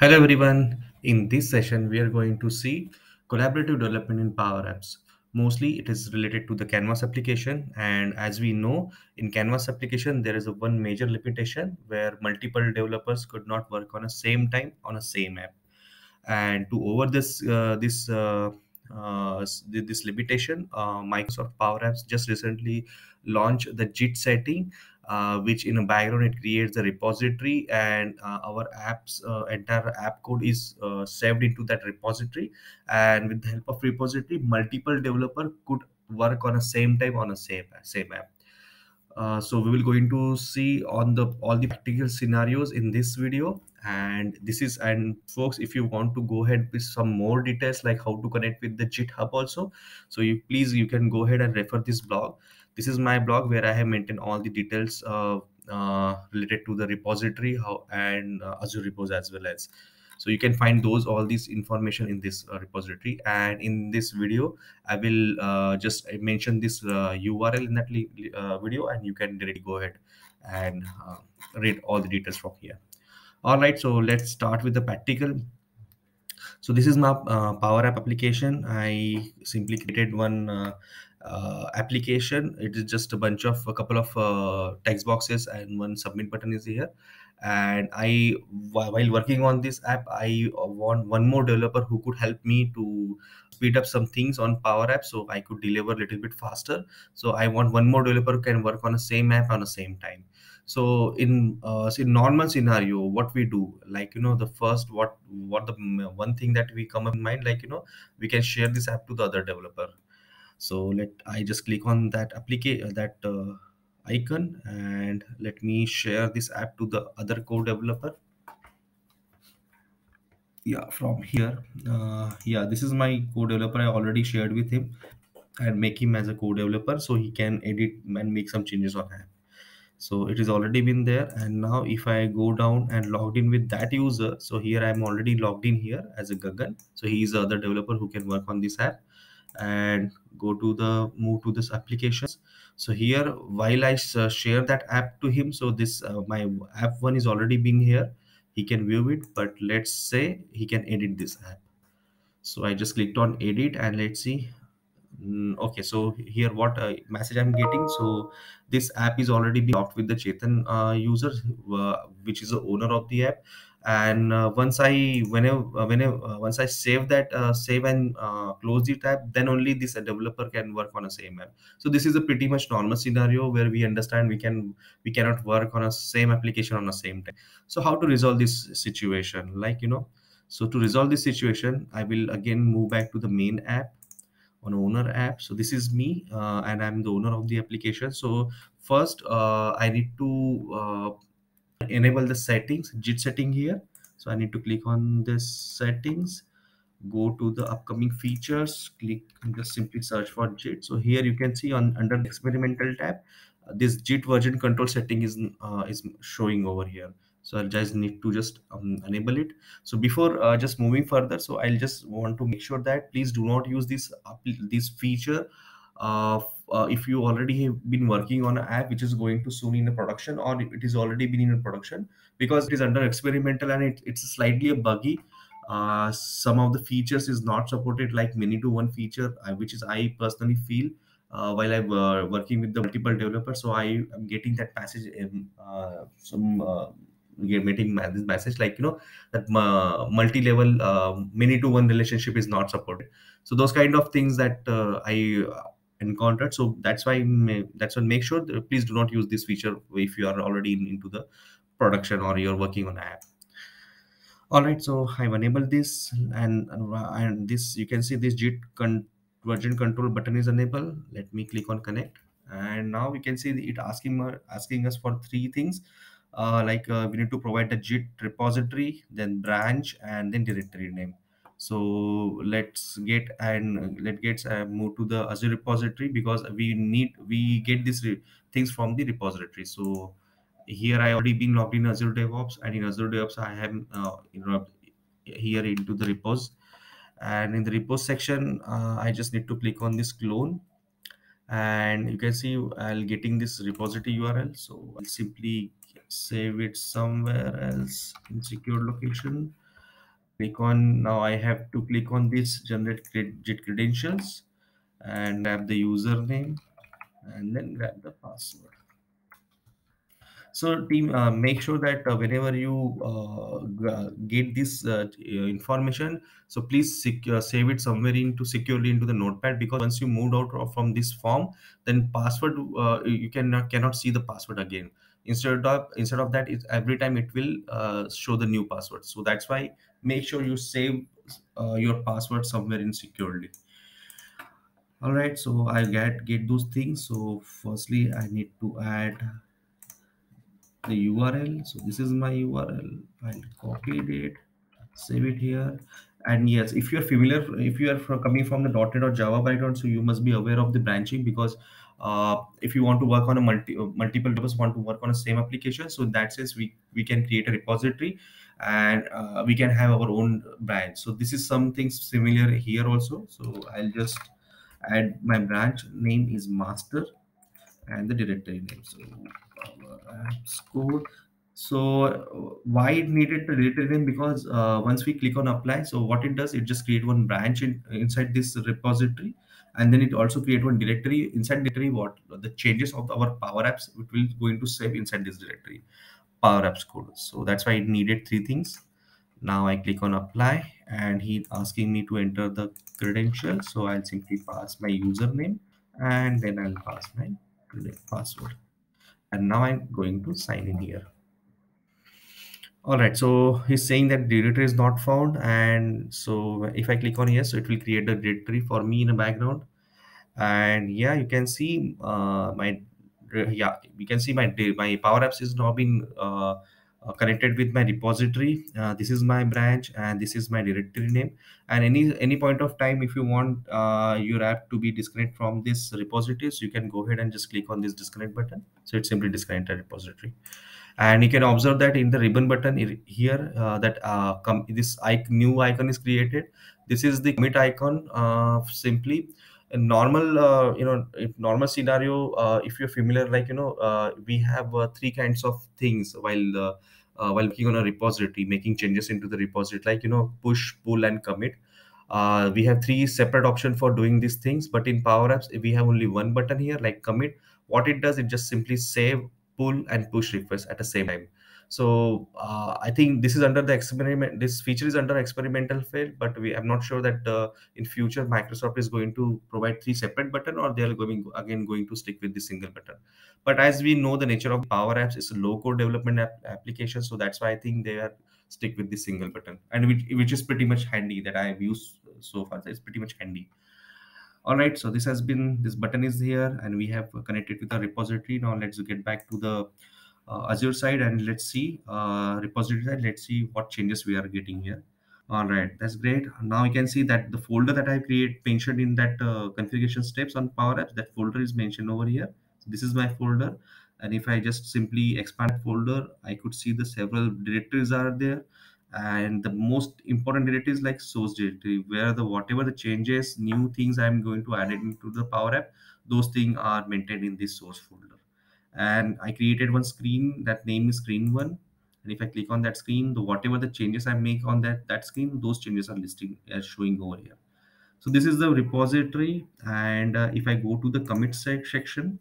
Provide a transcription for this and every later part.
Hello everyone. In this session, we are going to see collaborative development in Power Apps. Mostly it is related to the Canvas application. And as we know, in Canvas application, there is a one major limitation where multiple developers could not work on a same time on a same app. And to over this uh, this uh, uh, this limitation, uh, Microsoft Power Apps just recently launched the Git setting, uh, which in a background it creates a repository, and uh, our apps uh, entire app code is uh, saved into that repository. And with the help of repository, multiple developer could work on a same time on a same same app. Uh, so we will going to see on the all the practical scenarios in this video and this is and folks if you want to go ahead with some more details like how to connect with the github also so you please you can go ahead and refer this blog this is my blog where i have maintained all the details uh, uh, related to the repository how and uh, azure repos as well as so you can find those all these information in this uh, repository and in this video I will uh, just mention this uh, URL in that video, and you can directly go ahead and read all the details from here. All right, so let's start with the practical. So this is my uh, Power App application. I simply created one uh, uh, application. It is just a bunch of a couple of uh, text boxes and one submit button is here. And I, while working on this app, I uh, want one more developer who could help me to speed up some things on Power App so I could deliver a little bit faster. So I want one more developer can work on the same app on the same time so in uh, in normal scenario what we do like you know the first what what the one thing that we come in mind like you know we can share this app to the other developer. So let i just click on that application that uh, icon and let me share this app to the other code developer yeah from here uh, yeah this is my code developer i already shared with him and make him as a code developer so he can edit and make some changes on app so it is already been there. And now if i go down and logged in with that user so here i'm already logged in here as a gagan. So he is the other developer who can work on this app. And go to the move to this applications. So here while i uh, share that app to him so this uh, my app one is already been here. He can view it but let's say he can edit this app. So i just clicked on edit and let's see Mm, okay, so here what uh, message I'm getting? So this app is already being locked with the Chetan uh, user, uh, which is the owner of the app. And uh, once I whenever uh, whenever once I save that save and close the tab, then only this developer can work on a same app. So this is a pretty much normal scenario where we understand we can we cannot work on a same application on the same time. So how to resolve this situation? Like you know, so to resolve this situation, I will again move back to the main app on owner app. So this is me uh, and i'm the owner of the application. So first uh, i need to uh, enable the settings git setting here. So i need to click on this settings go to the upcoming features click just simply search for git so here you can see on under the experimental tab uh, this git version control setting is uh, is showing over here so i'll just need to just um, enable it. So before uh, just moving further so i'll just want to make sure that please do not use this this feature uh, uh, if you already have been working on an app which is going to soon in a production or it is already been in production because it is under experimental and it, it's slightly a buggy. Uh, some of the features is not supported like many to one feature uh, which is i personally feel uh, while i'm uh, working with the multiple developers so i am getting that passage in uh, some getting this message like you know that uh, multi-level uh, many to one relationship is not supported. So those kind of things that uh, i uh, encountered. So that's why may, that's why make sure that please do not use this feature if you are already in, into the production or you're working on app. All right, so I've enabled this and and this you can see this Git con version control button is enabled. Let me click on connect. And now we can see it asking uh, asking us for three things uh, like uh, we need to provide the Git repository, then branch and then directory name. So let's get and let get uh, move to the Azure repository because we need we get these things from the repository. So here I already been logged in Azure DevOps, and in Azure DevOps I have uh, you know here into the repos, and in the repos section uh, I just need to click on this clone, and you can see I'll getting this repository URL. So I'll simply save it somewhere else in secure location. click on now I have to click on this generate git credentials and grab the username and then grab the password. So team, uh, make sure that uh, whenever you uh, get this uh, information, so please secure, save it somewhere into securely into the notepad because once you moved out from this form, then password uh, you cannot cannot see the password again. Instead of instead of that, it, every time it will uh, show the new password. So that's why make sure you save uh, your password somewhere in securely. All right so i get get those things. So firstly i need to add the url so this is my url i'll copy it save it here. And yes if you're familiar if you are coming from the .NET or java background so you must be aware of the branching because uh, if you want to work on a multi uh, multiple developers want to work on the same application so in that sense we we can create a repository and uh, we can have our own branch so this is something similar here also. So i'll just add my branch name is master and the directory name. So apps code. So why it needed the directory name? Because uh, once we click on apply so what it does it just create one branch in, inside this repository and then it also create one directory inside directory what? The changes of our power apps it will going to save inside this directory power apps code. So that's why it needed three things. Now i click on apply and he's asking me to enter the credential. So i'll simply pass my username and then i'll pass my password. And now i'm going to sign in here all right so he's saying that directory is not found and so if i click on yes so it will create a directory for me in the background. And yeah you can see uh, my yeah you can see my my power apps is now been uh, uh, connected with my repository. Uh, this is my branch and this is my directory name. And any any point of time if you want uh, your app to be disconnect from this repository so you can go ahead and just click on this disconnect button. So it simply disconnect the repository and you can observe that in the ribbon button here uh, that uh, this new icon is created. This is the commit icon uh, simply a normal uh, you know normal scenario if you're familiar like you know we have three kinds of things while while working on a repository making changes into the repository like you know push pull and commit. Uh, we have three separate options for doing these things but in power apps we have only one button here like commit. What it does it just simply save pull and push requests at the same time so uh, I think this is under the experiment. This feature is under experimental phase, but we I'm not sure that uh, in future Microsoft is going to provide three separate button or they are going again going to stick with the single button. But as we know, the nature of Power Apps is a low code development app application, so that's why I think they are stick with the single button, and which which is pretty much handy that I have used so far. So it's pretty much handy all right so this has been this button is here and we have connected with the repository now let's get back to the uh, Azure side and let's see uh, repository side. Let's see what changes we are getting here. All right, that's great. Now you can see that the folder that I create mentioned in that uh, configuration steps on Power Apps, that folder is mentioned over here. So this is my folder. And if I just simply expand folder, I could see the several directories are there. And the most important directory is like source directory, where the whatever the changes, new things I'm going to add into the Power App, those things are maintained in this source folder and I created one screen that name is screen one. And if I click on that screen, the whatever the changes I make on that that screen, those changes are listing as showing over here. So this is the repository, and uh, if I go to the commit sec section,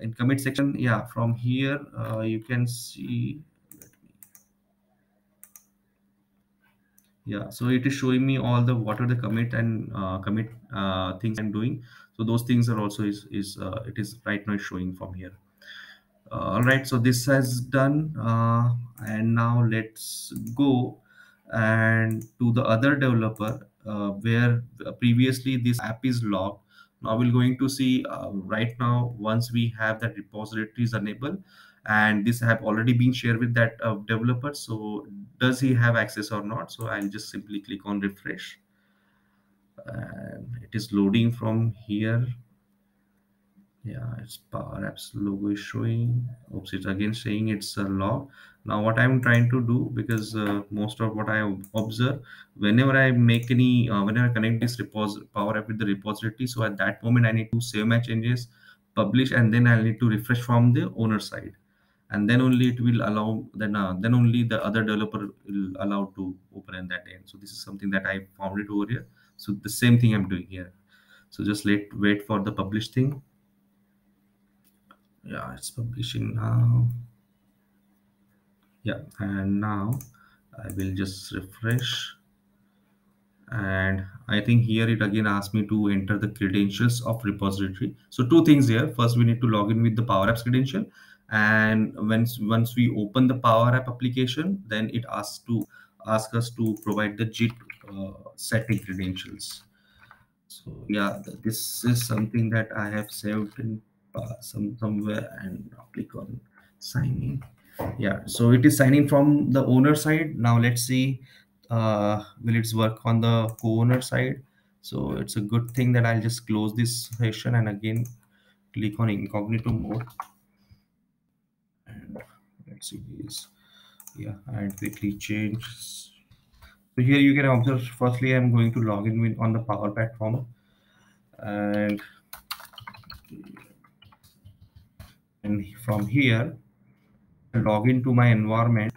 in commit section, yeah, from here uh, you can see. Yeah, so it is showing me all the what are the commit and uh, commit uh, things I'm doing. So those things are also is is uh, it is right now showing from here all right so this has done uh, and now let's go and to the other developer uh, where previously this app is logged now we're going to see uh, right now once we have that repository is enabled and this have already been shared with that uh, developer. So does he have access or not? So i'll just simply click on refresh. And it is loading from here. Yeah it's power apps logo is showing. Oops it's again saying it's a log. Now what i'm trying to do because uh, most of what i observe whenever i make any uh, whenever i connect this repository power app with the repository so at that moment i need to save my changes publish and then i need to refresh from the owner side and then only it will allow then uh, then only the other developer will allow to open at that end so this is something that i found it over here so the same thing i'm doing here so just let wait for the publish thing yeah it's publishing now yeah and now i will just refresh and I think here it again asks me to enter the credentials of repository. So two things here. First, we need to log in with the Power Apps credential. And once once we open the Power App application, then it asks to ask us to provide the Git uh, setting credentials. So yeah, this is something that I have saved in uh, some somewhere and I'll click on sign in. Yeah, so it is signing from the owner side. Now let's see uh, will it work on the co-owner side so it's a good thing that i'll just close this session and again click on incognito mode let's yeah and quickly change so here you can observe firstly i'm going to log in with on the power platform and and from here log into my environment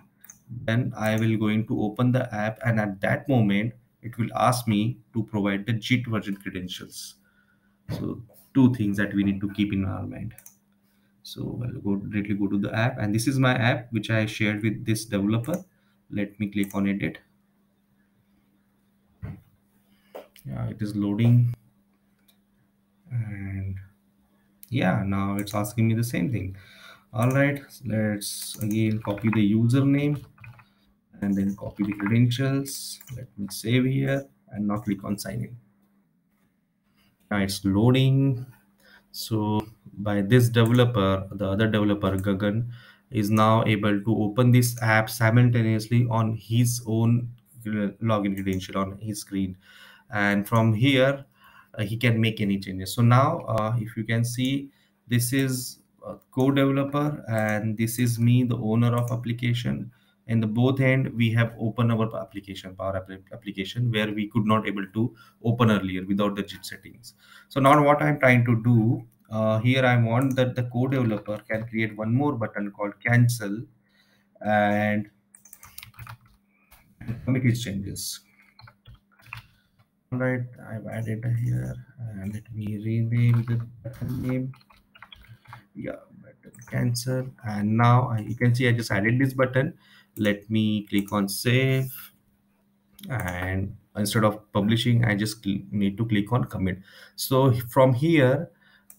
then I will going to open the app and at that moment it will ask me to provide the Git version credentials. So two things that we need to keep in our mind. So I'll go directly go to the app and this is my app which I shared with this developer. Let me click on edit. Yeah, it is loading and yeah, now it's asking me the same thing. All right, let's again copy the username and then copy the credentials. Let me save here and now click on sign in. Now it's loading. So by this developer, the other developer, Gagan, is now able to open this app simultaneously on his own login credential on his screen. And from here, uh, he can make any changes. So now, uh, if you can see, this is co-developer and this is me, the owner of application in the both end we have open our application power application where we could not able to open earlier without the Git settings. So now what i'm trying to do uh, here i want that the code developer can create one more button called cancel and commit his changes. All right i've added here and let me rename the button name. Yeah cancel. And now I, you can see i just added this button. Let me click on save. And instead of publishing i just need to click on commit. So from here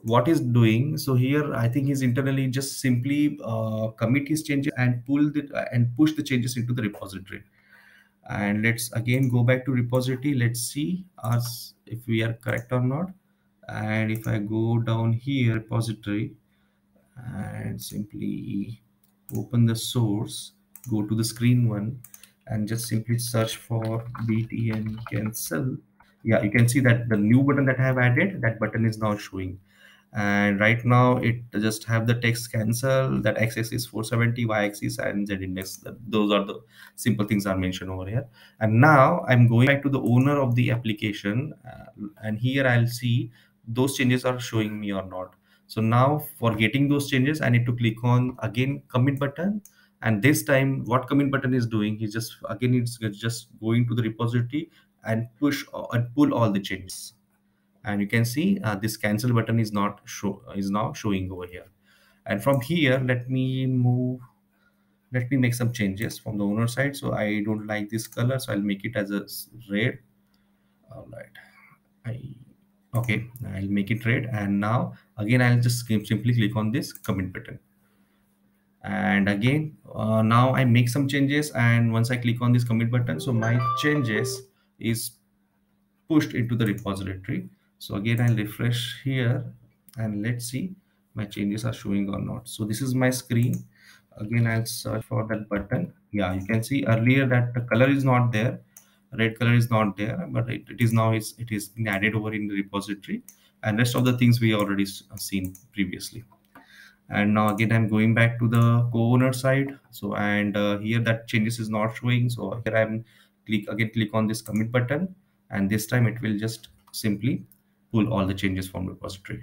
what is doing so here i think he's internally just simply uh, commit his changes and pull the and push the changes into the repository. And let's again go back to repository. Let's see us if we are correct or not. And if i go down here repository and simply open the source go to the screen one and just simply search for btn cancel. Yeah you can see that the new button that i have added that button is now showing. And right now it just have the text cancel that x-axis is 470 y-axis and z index. Those are the simple things are mentioned over here. And now i'm going back to the owner of the application uh, and here i'll see those changes are showing me or not so now for getting those changes i need to click on again commit button. And this time what commit button is doing is just again it's just going to the repository and push and pull all the changes. And you can see uh, this cancel button is not show is now showing over here. And from here let me move let me make some changes from the owner side. So i don't like this color so i'll make it as a red. All right. I okay i'll make it red. And now again i'll just simply click on this commit button. And again uh, now i make some changes. And once i click on this commit button so my changes is pushed into the repository. So again i'll refresh here. And let's see my changes are showing or not. So this is my screen. Again i'll search for that button. Yeah you can see earlier that the color is not there red color is not there but it, it is now is it is been added over in the repository. And rest of the things we already seen previously. And now again i'm going back to the co-owner side. So and uh, here that changes is not showing. So here i'm click again click on this commit button. And this time it will just simply pull all the changes from repository